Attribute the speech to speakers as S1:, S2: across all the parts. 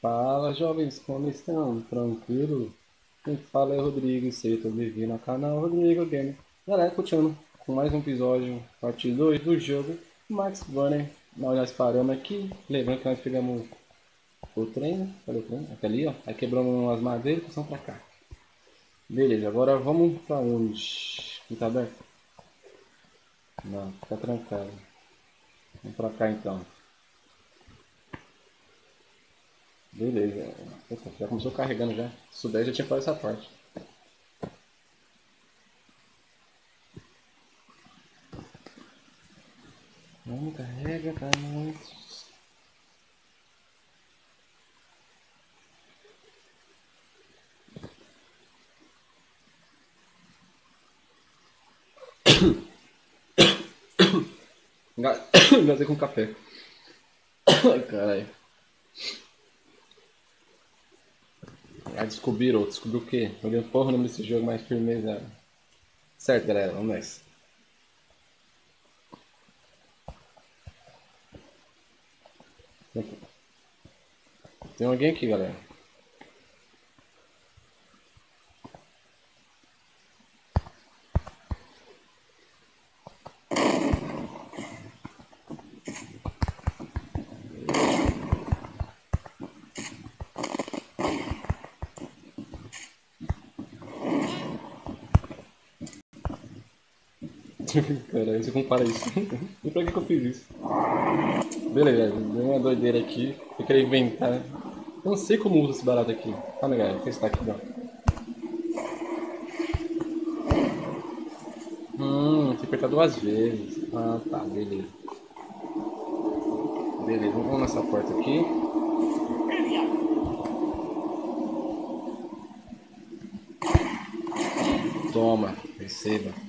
S1: Fala jovens, como estão? Tranquilo? Quem fala é Rodrigo, seja bem-vindo ao canal Rodrigo Gamer. Galera, continuando com mais um episódio, parte 2 do jogo Max Banner. Nós paramos aqui, lembrando que nós pegamos o trem, né? Cadê o trem? Aqui ali, ó. Aí quebramos umas madeiras e passamos pra cá. Beleza, agora vamos pra onde? Não tá aberto? Não, fica trancado. Vamos pra cá então. Beleza. Já começou carregando já. Se souber, já tinha falado essa parte. Vamos, carrega, tá muito. Engasei com café. Ai, caralho. Ah, descobriram, descobriu o quê? Olhando porra o nome desse jogo, mais firmeza. Certo, galera, vamos nessa. Tem alguém aqui, galera. Compara isso. e pra que, que eu fiz isso? Beleza, deu uma doideira aqui. Eu queria inventar. Eu não sei como usa esse barato aqui. Calma aí, galera. Vou testar aqui, ó. Hum, tem que apertar duas vezes. Ah, tá, beleza. Beleza, vamos nessa porta aqui. Toma, receba.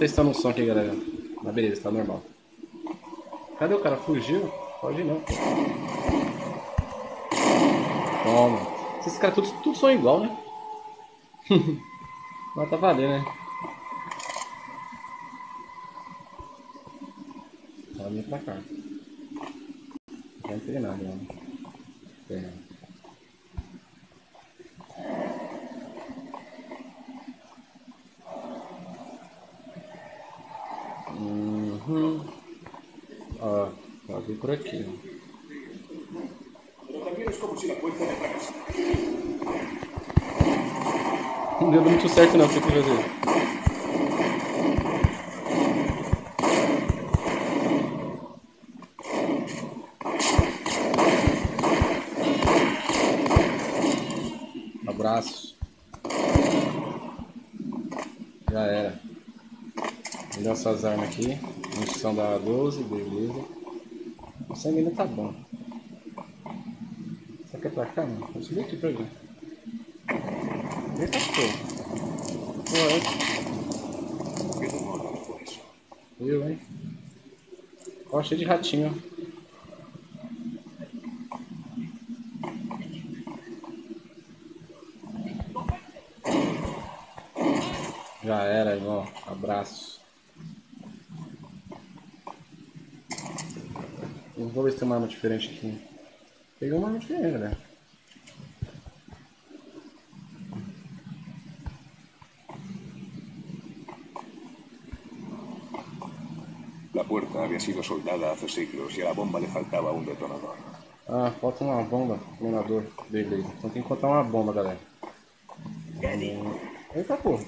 S1: Testando o som aqui, galera. Mas beleza, tá normal. Cadê o cara? Fugiu? Pode não. Toma. Esses caras tudo, tudo são igual, né? Mas tá valendo, né? Tá vindo pra cá. Não tem nada, não. Tem nada. Uhum. Ó, pode vir por aqui. Não deu muito certo não, o que fazer? Abraço. Já era. Dar essas armas aqui. Munição da 12, beleza. O sangue ainda tá bom. Você quer pra cá, mano? Vou subir aqui pra ver. Eita porra. Ué. Eu, hein? Ó, cheio de ratinho. Já era, irmão. Abraço. Vou ver se tem uma arma diferente aqui. Peguei uma arma diferente, né?
S2: La puerta había sido soldada hace siglos y a la bomba le faltaba un detonador.
S1: Ah, falta uma bomba, detonador. Beleza. Então tem que encontrar uma bomba, galera. Hum... Eita porra.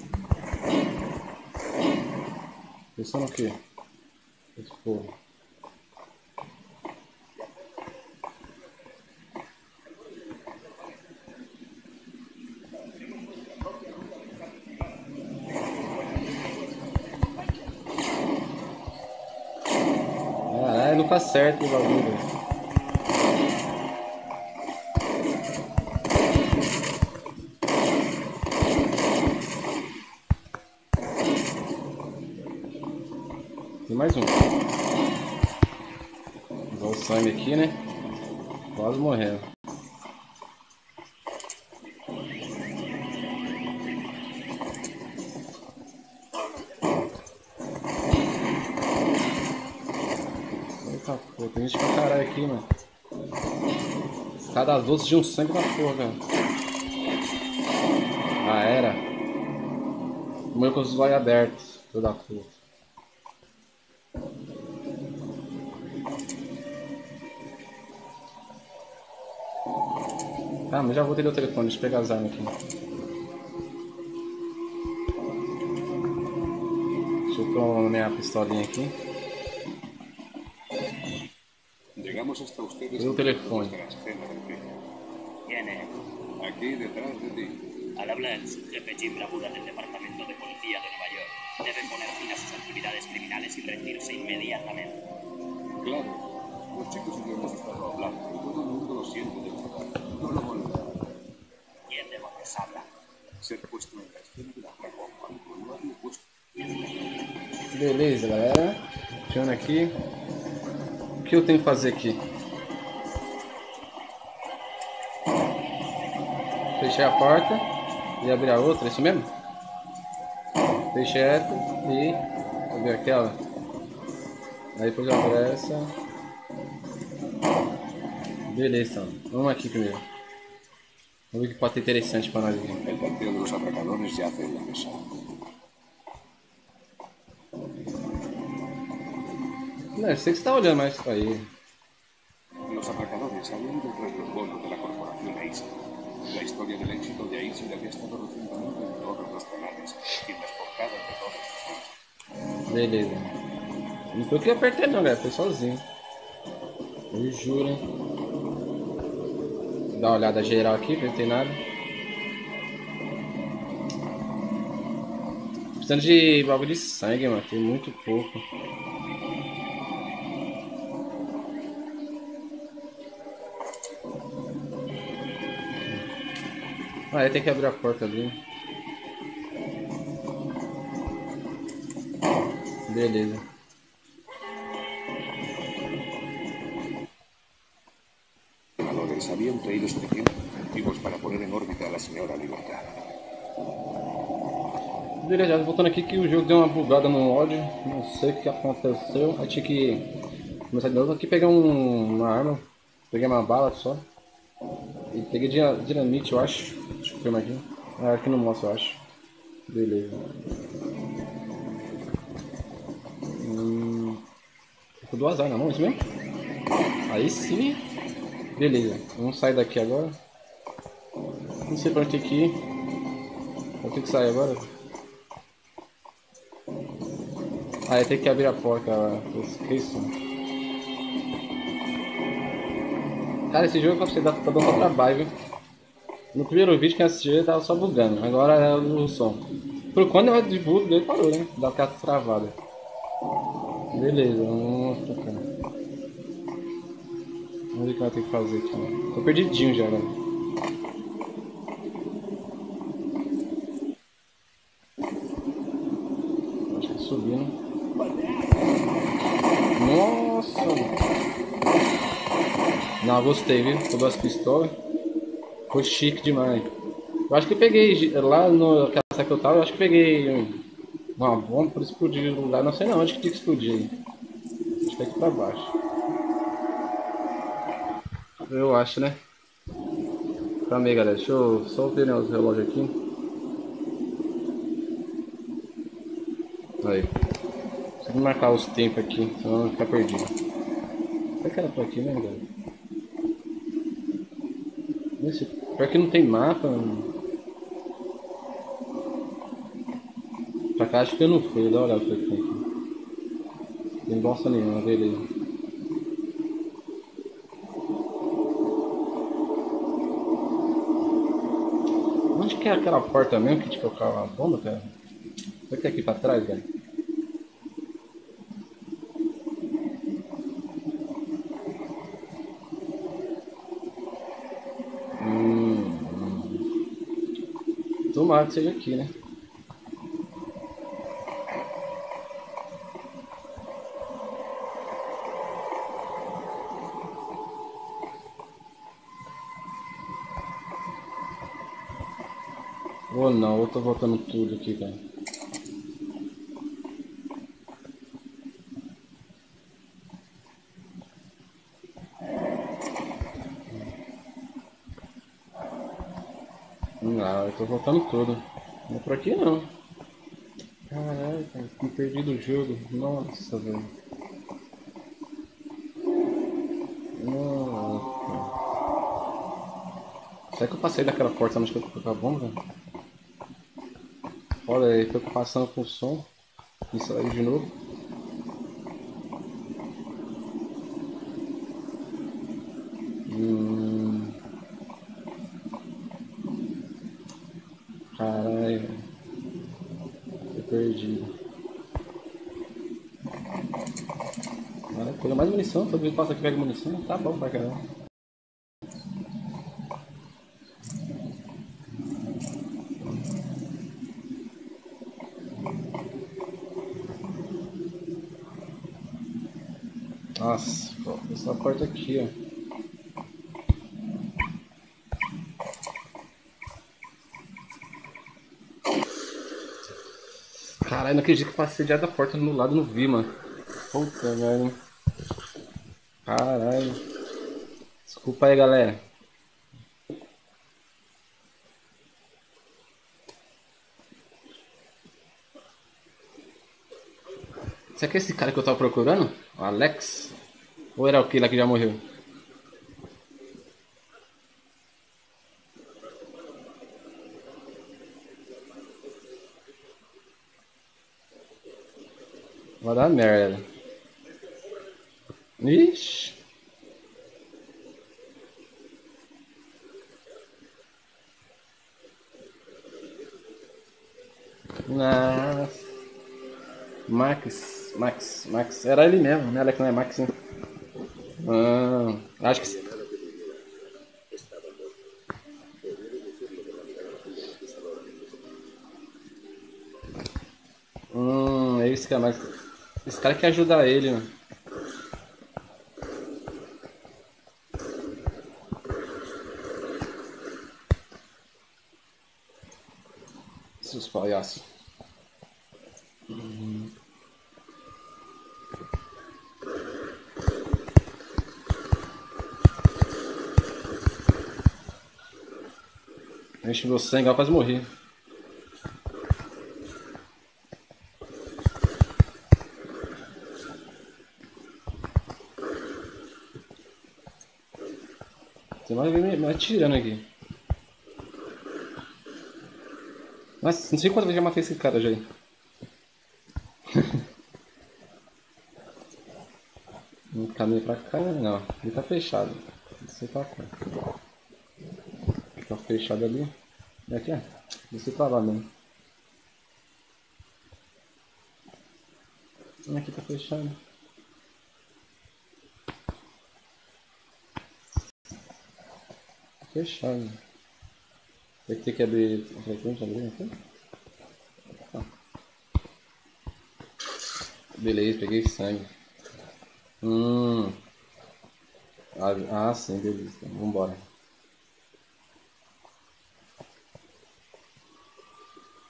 S1: Pensando o quê? Esse porra. não tá certo o bagulho. Tem mais um. Vou usar o sangue aqui, né? Quase morrendo. Pô, tem gente pra caralho aqui, mano. Cada doce de um sangue da porra, cara. Ah, era. Morreu com os olhos abertos, filho da puta. Ah, mas já voltei do telefone, deixa eu pegar as armas aqui. Deixa eu pôr minha pistolinha aqui. Tengo un teléfono.
S2: de.
S3: ¿Quién es?
S2: Aquí detrás de ti.
S3: Al habla el subjefe Jim Bravura del Departamento de Policía de Nueva York. Debe poner fin a sus actividades criminales y rendirse inmediatamente.
S2: Claro, los chicos y yo hemos estado hablando y todo el mundo lo siente de verdad. No lo volverá.
S3: ¿Quién demonios habla?
S2: Ser puesto en la escena de la bomba y no haberlo puesto.
S1: Beleza, galera. Tirando aqui. O que eu tenho que fazer aqui? Fechei a porta e abrir a outra, é isso mesmo? Fechei essa e abrir aquela. Aí depois eu abro essa. Beleza, então. Vamos aqui primeiro. Vamos ver que pode ter interessante para nós aqui.
S2: El tanteo de los atracadores yace en la mesa.
S1: Não, eu sei que você tá olhando mais pra aí.
S2: Los atracadores habían ido tras los bonos de la corporación AISA. La historia del éxito de había estado recientemente en todos los canales y en las portadas de todos los.
S1: Beleza. Não foi que eu apertei não, galera. Foi sozinho. Eu juro, hein. Vou dar uma olhada geral aqui, não ter nada. Precisando de bagulho de sangue, mano. Tem muito pouco. Ah, tem que abrir a porta ali. Beleza.
S2: Atracadores habían traído suficientes objetivos para poner en órbita a la señora Libertad.
S1: Beleza, voltando aqui que o jogo deu uma bugada no áudio, não sei o que aconteceu, aí tinha que começar de novo aqui pegar um, uma arma, peguei uma bala só, peguei dinamite eu acho, deixa eu ver mais aqui, ah, aqui não mostra eu acho, beleza. Hum, com duas armas na mão, isso mesmo? Aí sim, beleza, vamos sair daqui agora, não sei pra onde tem que ir, vou ter que sair agora. Ah, tenho que abrir a porta, eu Cara, esse jogo você dá, tá dando pra trabalho, viu? No primeiro vídeo que eu assisti ele tava só bugando, agora é o som. Por quando eu bug dele parou, né? Dá aquela travada. Beleza, vamos cá. Vamos ver o que ela tem que fazer aqui. Né? Tô perdidinho já, velho. Acho que subindo. Nossa! Não, gostei, viu? Com duas pistolas. Ficou chique demais. Eu acho que eu peguei lá no casa que eu tava, eu acho que peguei um- uma bomba para explodir lá. Não sei não onde que tinha que explodir. Acho que é aqui pra baixo. Eu acho, né? Calma aí, galera. Deixa eu só ver né, os relógios aqui. Aí. Preciso marcar os tempos aqui, senão vou ficar perdido. Será que era por aqui, né, galera? Esse, pior que não tem mapa. Pra cá acho que eu não fui, dá uma olhada pra aqui. Tem bosta nenhuma, beleza. Onde que é aquela porta mesmo que te colocava a bomba, cara? Será que é aqui pra trás, velho? Tomara que seja aqui, né? Ou não, eu tô voltando tudo aqui, cara. Não, eu tô voltando tudo. Não é por aqui não. Caralho, cara, me perdi do jogo. Nossa, velho. Nossa. Será que eu passei daquela porta onde eu coloquei a bomba? Olha aí, preocupação com o som. Isso aí de novo. Hum. Caralho. Eu perdi. Ah, munição, todo mundo passa aqui pega munição. Tá bom pra caramba. Nossa, pô, essa porta aqui, ó. Caralho, não acredito que passei direto da porta no lado não vi, mano. Puta, velho. Caralho. Desculpa aí, galera. Será que é esse cara que eu tava procurando? O Alex? Ou era aquele lá que já morreu? Vai dar merda. Ixi. Nossa. Max, Max, Max. Era ele mesmo, né? Alex não é Max, né? Ah, acho que. Hum, é esse cara. Esse cara quer ajudar ele, mano. Meu sangue, eu quase morri. Tem mais alguém me, atirando aqui. Nossa, não sei quantas vezes já matei esse cara já aí. Um caminho pra cá, não. Ele tá fechado. Não sei pra cá. Tá fechado ali. E aqui, ó. Desci pra lá mesmo. Aqui tá fechado. Fechado. Vai ter que abrir a frequência, abrir aqui. Beleza, peguei sangue. Hum. Ah, ah sim, beleza. Vambora.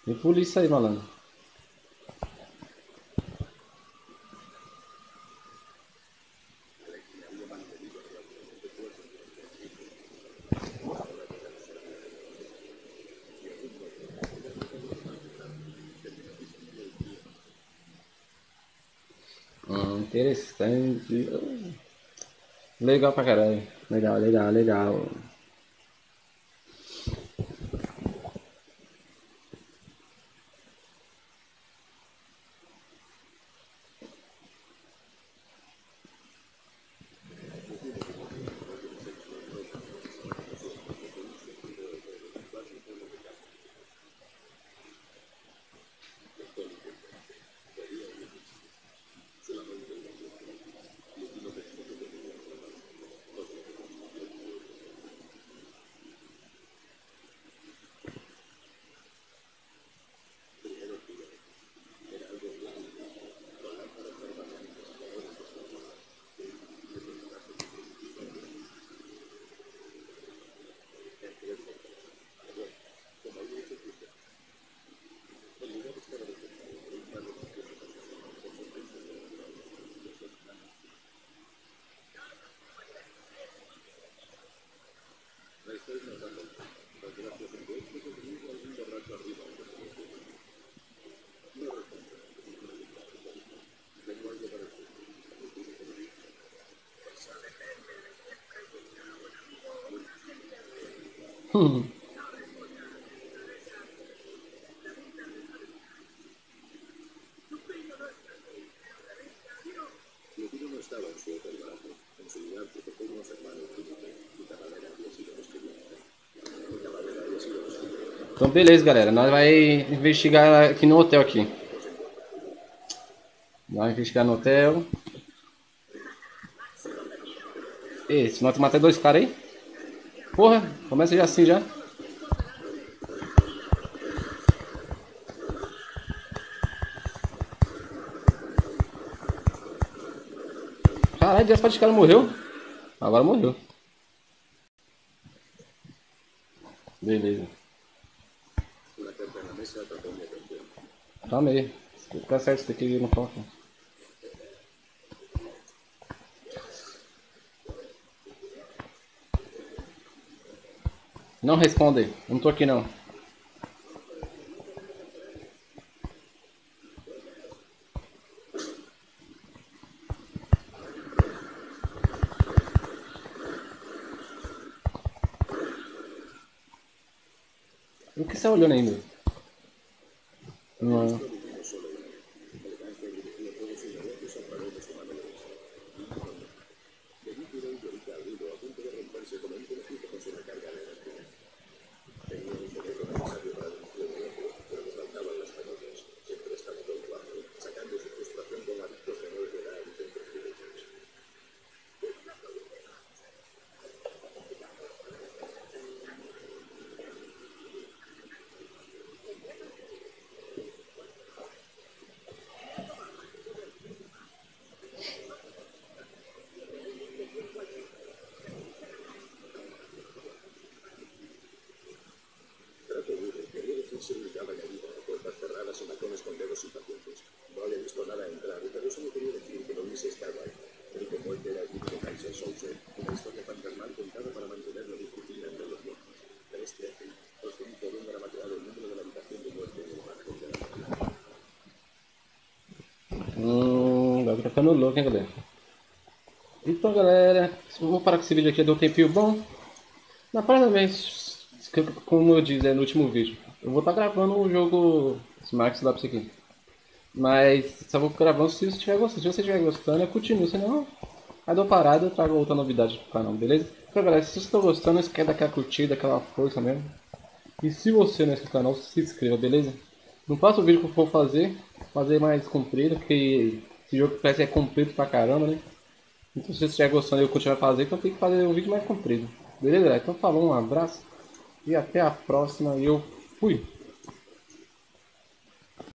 S1: Tem polícia aí, malandro. Hum, interessante. Legal pra caralho. Legal, legal, legal. Então beleza galera, nós vai investigar aqui no hotel aqui. Vai investigar no hotel. Ei, se nós matar dois caras aí. Porra, começa já assim já. Caralho, essa parte de cara morreu. Agora morreu. Beleza. Calma aí. Fica certo isso daqui não toca. Não responde. Eu não tô aqui não. O que você tá olhando ainda? Não.
S2: Y matones con dedos impacientes. No había visto nada entrar, pero quería decir que no hubiese estado ahí. El era el de Kaiser una historia fantasmal contada para mantener la disciplina entre los muertos. Un el número de la habitación de muerte en el de la.
S1: Hum, ficando louco, hein, galera? Então, galera, vamos parar com esse vídeo aqui, deu um tempinho bom. Na próxima vez, como eu disse no último vídeo, eu vou estar tá gravando o jogo Smart Slaps aqui. Mas só vou gravando se você estiver gostando. Se você estiver gostando, eu continuo. Senão, aí dou parada e trago outra novidade pro canal, beleza? Então galera, se você está gostando, não esquece daquela curtida, aquela força mesmo. E se você não é inscrito no canal, se inscreva, beleza? No próximo vídeo que eu for fazer, fazer mais comprido, porque esse jogo parece que é comprido pra caramba, né? Então se você estiver gostando e eu continuar fazer, então tem que fazer um vídeo mais comprido. Beleza? Então falou, um abraço e até a próxima. E eu Fui.